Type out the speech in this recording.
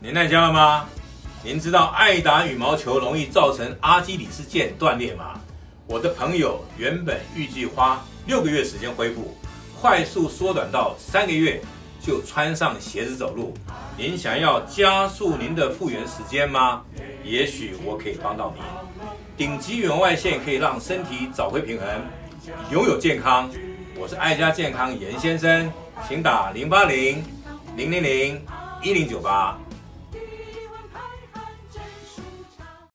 您在家了吗？您知道爱打羽毛球容易造成阿基里斯腱断裂吗？我的朋友原本预计花六个月时间恢复，快速缩短到三个月就穿上鞋子走路。您想要加速您的复原时间吗？也许我可以帮到您。顶级远外线可以让身体找回平衡，拥有健康。我是爱家健康严先生，请打零八零零零零一零九八。